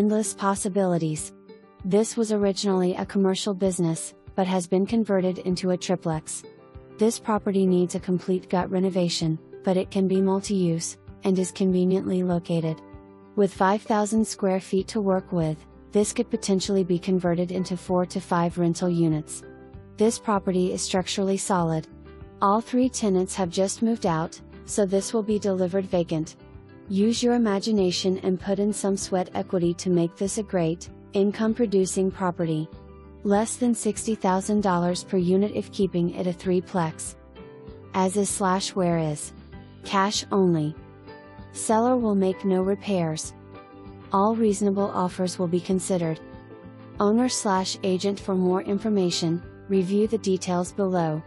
Endless possibilities. This was originally a commercial business, but has been converted into a triplex. This property needs a complete gut renovation, but it can be multi use, and is conveniently located. With 5,000 square feet to work with, this could potentially be converted into 4 to 5 rental units. This property is structurally solid. All three tenants have just moved out, so this will be delivered vacant. Use your imagination and put in some sweat equity to make this a great, income producing property. Less than $60,000 per unit if keeping it a threeplex. As is slash where is. Cash only. Seller will make no repairs. All reasonable offers will be considered. Owner slash agent for more information, review the details below.